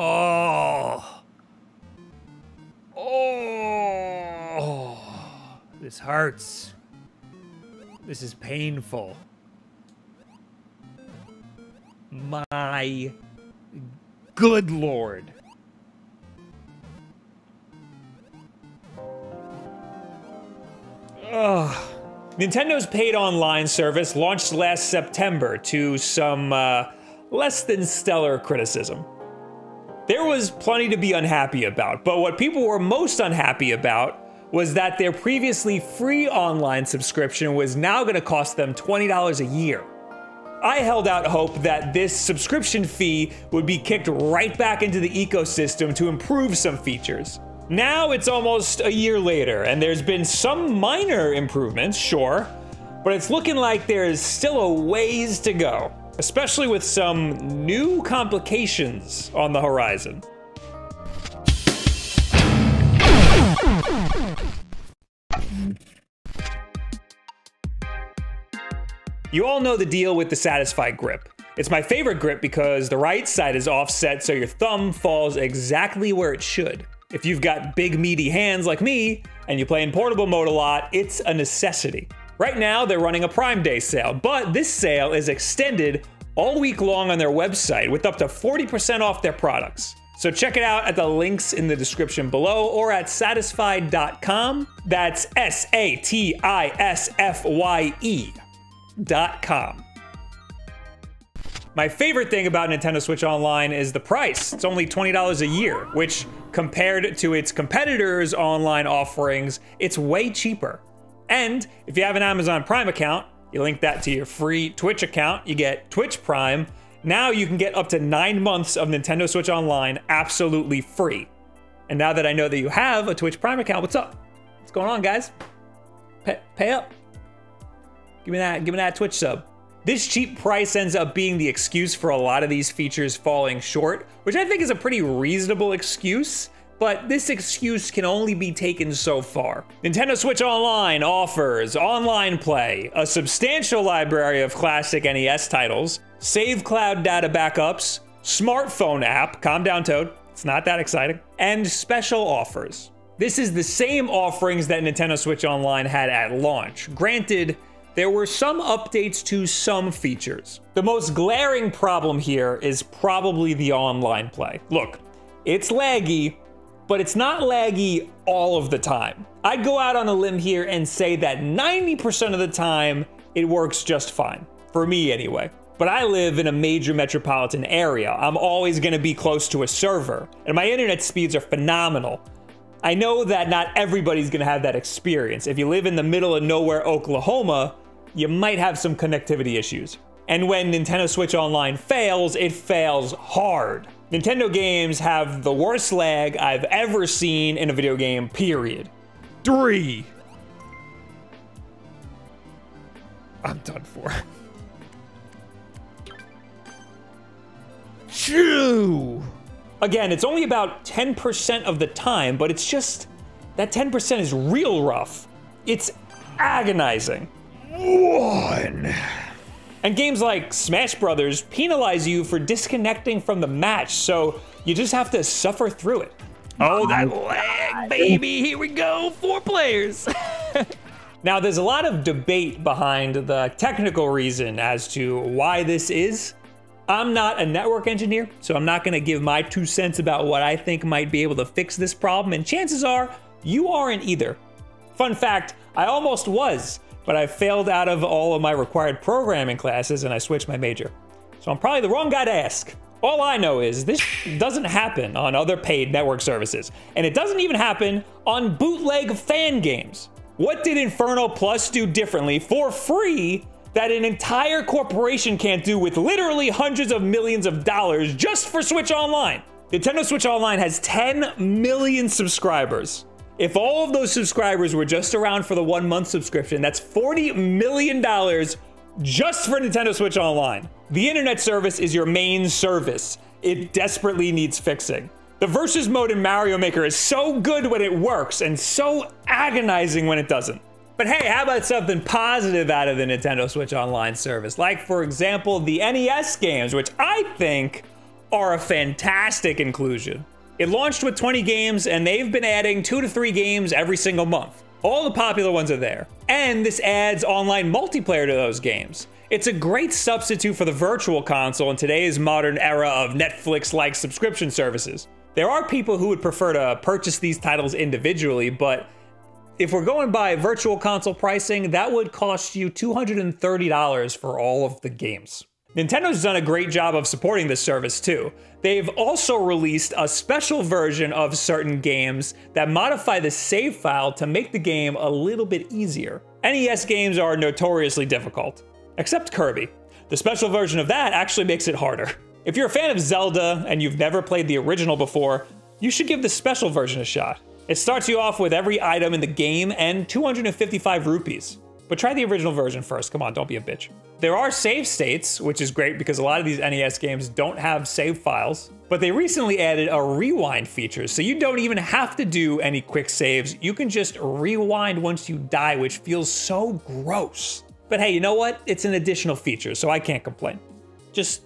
Oh. Oh. This hurts. This is painful. My good lord. Ugh. Nintendo's paid online service launched last September to some uh, less than stellar criticism. There was plenty to be unhappy about, but what people were most unhappy about was that their previously free online subscription was now going to cost them $20 a year. I held out hope that this subscription fee would be kicked right back into the ecosystem to improve some features. Now it's almost a year later, and there's been some minor improvements, sure, but it's looking like there's still a ways to go, especially with some new complications on the horizon. You all know the deal with the Satisfye grip. It's my favorite grip because the right side is offset so your thumb falls exactly where it should. If you've got big meaty hands like me and you play in portable mode a lot, it's a necessity. Right now, they're running a Prime Day sale, but this sale is extended all week long on their website with up to 40% off their products. So check it out at the links in the description below or at satisfye.com. That's S A T I S F Y E.com. My favorite thing about Nintendo Switch Online is the price. It's only $20 a year, which compared to its competitors' online offerings, it's way cheaper. And if you have an Amazon Prime account, you link that to your free Twitch account, you get Twitch Prime. Now you can get up to nine months of Nintendo Switch Online absolutely free. And now that I know that you have a Twitch Prime account, what's up? What's going on, guys? Pay, pay up. Give me that, give me that Twitch sub. This cheap price ends up being the excuse for a lot of these features falling short, which I think is a pretty reasonable excuse, but this excuse can only be taken so far. Nintendo Switch Online offers online play, a substantial library of classic NES titles, save cloud data backups, smartphone app, calm down Toad, it's not that exciting, and special offers. This is the same offerings that Nintendo Switch Online had at launch. Granted, there were some updates to some features. The most glaring problem here is probably the online play. Look, it's laggy, but it's not laggy all of the time. I'd go out on a limb here and say that 90% of the time, it works just fine. For me, anyway. But I live in a major metropolitan area. I'm always gonna be close to a server, and my internet speeds are phenomenal. I know that not everybody's gonna have that experience. If you live in the middle of nowhere, Oklahoma, you might have some connectivity issues. And when Nintendo Switch Online fails, it fails hard. Nintendo games have the worst lag I've ever seen in a video game, period. Three. I'm done for. Two. Again, it's only about 10% of the time, but it's just that 10% is real rough. It's agonizing. One. And games like Smash Brothers penalize you for disconnecting from the match, so you just have to suffer through it. Oh, that oh, lag, baby! Here we go, four players. now, there's a lot of debate behind the technical reason as to why this is. I'm not a network engineer, so I'm not gonna give my two cents about what I think might be able to fix this problem, and chances are you aren't either. Fun fact I almost was but I failed out of all of my required programming classes and I switched my major. So I'm probably the wrong guy to ask. All I know is this doesn't happen on other paid network services, and it doesn't even happen on bootleg fan games. What did Inferno Plus do differently for free that an entire corporation can't do with literally hundreds of millions of dollars just for Switch Online? Nintendo Switch Online has 10 million subscribers. If all of those subscribers were just around for the one month subscription, that's $40 million just for Nintendo Switch Online. The internet service is your main service. It desperately needs fixing. The versus mode in Mario Maker is so good when it works and so agonizing when it doesn't. But hey, how about something positive out of the Nintendo Switch Online service? Like, for example, the NES games, which I think are a fantastic inclusion. It launched with 20 games, and they've been adding two to three games every single month. All the popular ones are there. And this adds online multiplayer to those games. It's a great substitute for the virtual console in today's modern era of Netflix like subscription services. There are people who would prefer to purchase these titles individually, but if we're going by virtual console pricing, that would cost you $230 for all of the games. Nintendo's done a great job of supporting this service too. They've also released a special version of certain games that modify the save file to make the game a little bit easier. NES games are notoriously difficult, except Kirby. The special version of that actually makes it harder. If you're a fan of Zelda and you've never played the original before, you should give the special version a shot. It starts you off with every item in the game and 255 rupees. But try the original version first. Come on, don't be a bitch. There are save states, which is great because a lot of these NES games don't have save files. But they recently added a rewind feature, so you don't even have to do any quick saves. You can just rewind once you die, which feels so gross. But hey, you know what? It's an additional feature, so I can't complain. Just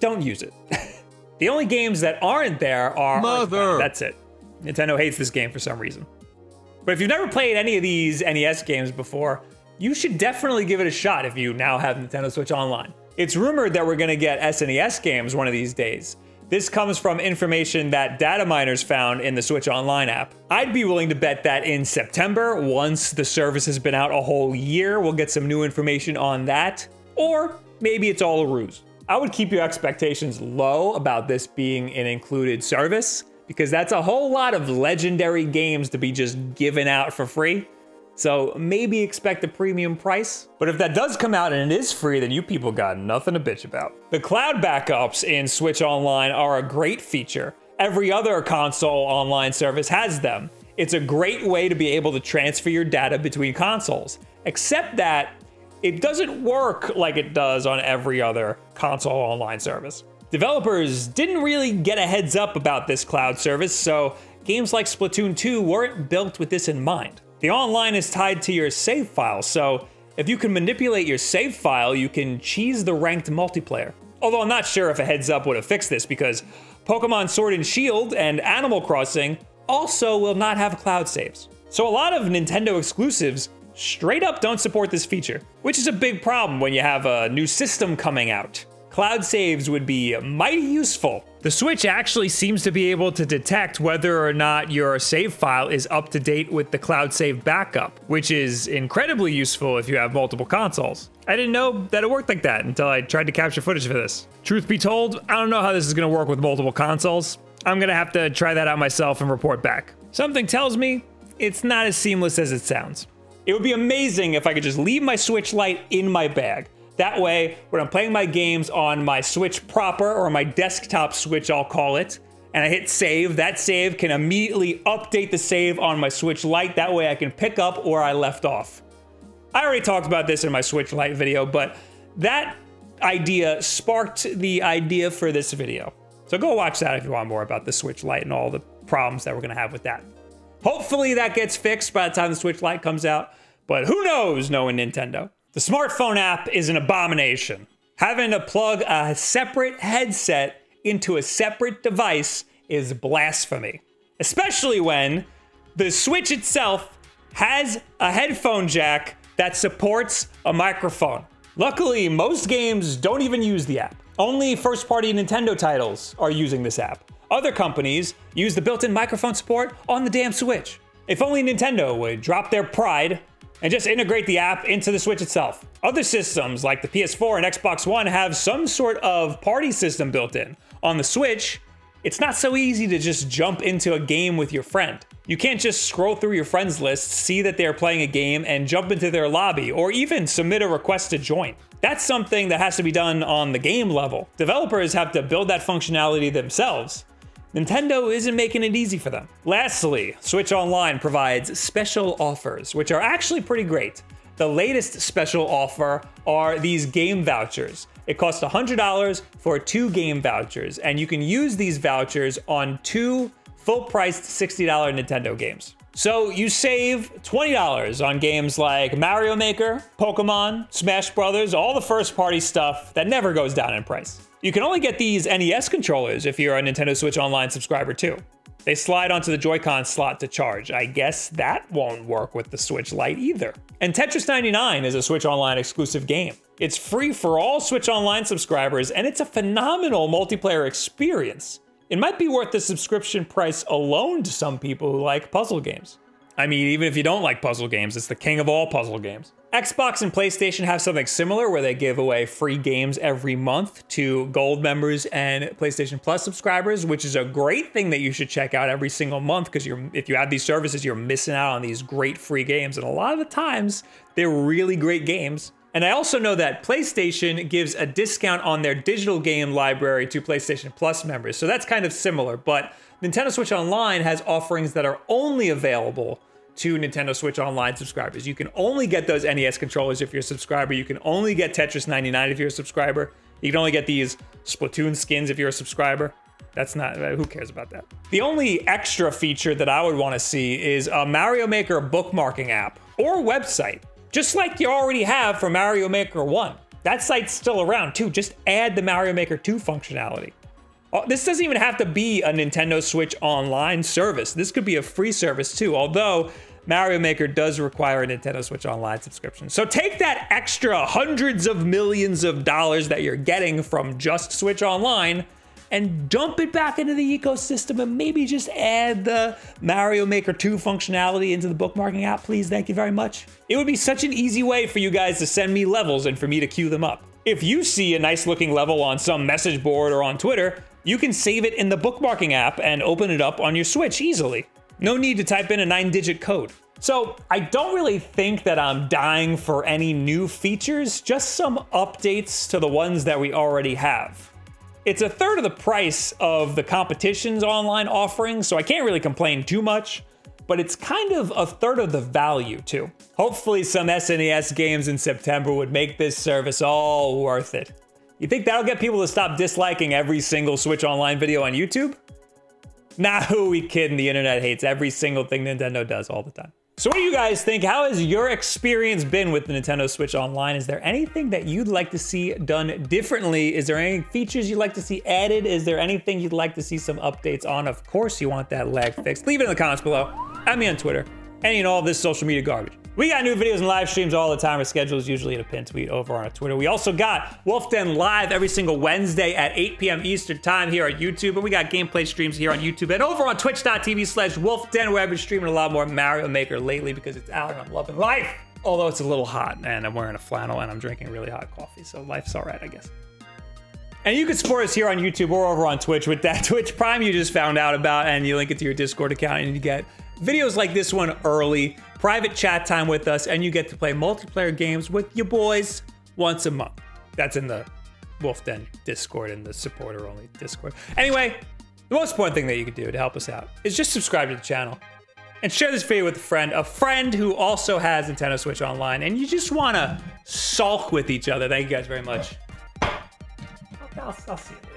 don't use it. the only games that aren't there are Mother. That's it. Nintendo hates this game for some reason. But if you've never played any of these NES games before, you should definitely give it a shot if you now have Nintendo Switch Online. It's rumored that we're gonna get SNES games one of these days. This comes from information that data miners found in the Switch Online app. I'd be willing to bet that in September, once the service has been out a whole year, we'll get some new information on that. Or maybe it's all a ruse. I would keep your expectations low about this being an included service because that's a whole lot of legendary games to be just given out for free. So maybe expect a premium price. But if that does come out and it is free, then you people got nothing to bitch about. The cloud backups in Switch Online are a great feature. Every other console online service has them. It's a great way to be able to transfer your data between consoles, except that it doesn't work like it does on every other console online service. Developers didn't really get a heads up about this cloud service, so games like Splatoon 2 weren't built with this in mind. The online is tied to your save file, so if you can manipulate your save file, you can cheese the ranked multiplayer. Although I'm not sure if a heads up would have fixed this because Pokemon Sword and Shield and Animal Crossing also will not have cloud saves. So a lot of Nintendo exclusives straight up don't support this feature, which is a big problem when you have a new system coming out cloud saves would be mighty useful. The Switch actually seems to be able to detect whether or not your save file is up to date with the cloud save backup, which is incredibly useful if you have multiple consoles. I didn't know that it worked like that until I tried to capture footage for this. Truth be told, I don't know how this is gonna work with multiple consoles. I'm gonna have to try that out myself and report back. Something tells me it's not as seamless as it sounds. It would be amazing if I could just leave my Switch Lite in my bag, that way, when I'm playing my games on my Switch proper or my desktop Switch, I'll call it, and I hit save, that save can immediately update the save on my Switch Lite. That way I can pick up where I left off. I already talked about this in my Switch Lite video, but that idea sparked the idea for this video. So go watch that if you want more about the Switch Lite and all the problems that we're gonna have with that. Hopefully that gets fixed by the time the Switch Lite comes out, but who knows knowing Nintendo. The smartphone app is an abomination. Having to plug a separate headset into a separate device is blasphemy, especially when the Switch itself has a headphone jack that supports a microphone. Luckily, most games don't even use the app. Only first party Nintendo titles are using this app. Other companies use the built in microphone support on the damn Switch. If only Nintendo would drop their pride and just integrate the app into the Switch itself. Other systems like the PS4 and Xbox One have some sort of party system built in. On the Switch, it's not so easy to just jump into a game with your friend. You can't just scroll through your friends list, see that they're playing a game, and jump into their lobby, or even submit a request to join. That's something that has to be done on the game level. Developers have to build that functionality themselves, Nintendo isn't making it easy for them. Lastly, Switch Online provides special offers, which are actually pretty great. The latest special offer are these game vouchers. It costs $100 for two game vouchers, and you can use these vouchers on two full priced $60 Nintendo games. So you save $20 on games like Mario Maker, Pokemon, Smash Brothers, all the first party stuff that never goes down in price. You can only get these NES controllers if you're a Nintendo Switch Online subscriber too. They slide onto the Joy-Con slot to charge. I guess that won't work with the Switch Lite either. And Tetris 99 is a Switch Online exclusive game. It's free for all Switch Online subscribers, and it's a phenomenal multiplayer experience. It might be worth the subscription price alone to some people who like puzzle games. I mean, even if you don't like puzzle games, it's the king of all puzzle games. Xbox and PlayStation have something similar where they give away free games every month to gold members and PlayStation Plus subscribers, which is a great thing that you should check out every single month because you're if you have these services, you're missing out on these great free games. And a lot of the times, they're really great games. And I also know that PlayStation gives a discount on their digital game library to PlayStation Plus members. So that's kind of similar, but Nintendo Switch Online has offerings that are only available to Nintendo Switch Online subscribers. You can only get those NES controllers if you're a subscriber. You can only get Tetris 99 if you're a subscriber. You can only get these Splatoon skins if you're a subscriber. That's not, uh, who cares about that? The only extra feature that I would want to see is a Mario Maker bookmarking app or website, just like you already have for Mario Maker 1. That site's still around too. Just add the Mario Maker 2 functionality. Oh, this doesn't even have to be a Nintendo Switch Online service. This could be a free service too, although Mario Maker does require a Nintendo Switch Online subscription. So take that extra hundreds of millions of dollars that you're getting from just Switch Online and dump it back into the ecosystem and maybe just add the Mario Maker 2 functionality into the bookmarking app, please. Thank you very much. It would be such an easy way for you guys to send me levels and for me to queue them up. If you see a nice looking level on some message board or on Twitter, you can save it in the bookmarking app and open it up on your Switch easily. No need to type in a nine digit code. So I don't really think that I'm dying for any new features, just some updates to the ones that we already have. It's a third of the price of the competition's online offerings, so I can't really complain too much, but it's kind of a third of the value too. Hopefully some SNES games in September would make this service all worth it. You think that'll get people to stop disliking every single Switch Online video on YouTube? Nah, who we kidding? The internet hates every single thing Nintendo does all the time. So what do you guys think? How has your experience been with the Nintendo Switch Online? Is there anything that you'd like to see done differently? Is there any features you'd like to see added? Is there anything you'd like to see some updates on? Of course you want that lag fixed. Leave it in the comments below. Add me on Twitter. Any and all of this social media garbage. We got new videos and live streams all the time. Our schedule is usually in a pin tweet over on our Twitter. We also got Wulff Den live every single Wednesday at 8 p.m. Eastern time here on YouTube. And we got gameplay streams here on YouTube and over on twitch.tv slash wulffden where I've been streaming a lot more Mario Maker lately because it's out and I'm loving life. Although it's a little hot and I'm wearing a flannel and I'm drinking really hot coffee. So life's all right, I guess. And you can support us here on YouTube or over on Twitch with that Twitch Prime you just found out about, and you link it to your Discord account, and you get videos like this one early, private chat time with us, and you get to play multiplayer games with your boys once a month. That's in the Wulff Den Discord and the supporter only Discord. Anyway, the most important thing that you can do to help us out is just subscribe to the channel and share this video with a friend, a friend who also has Nintendo Switch Online, and you just want to sulk with each other. Thank you guys very much. I'll, I'll see you.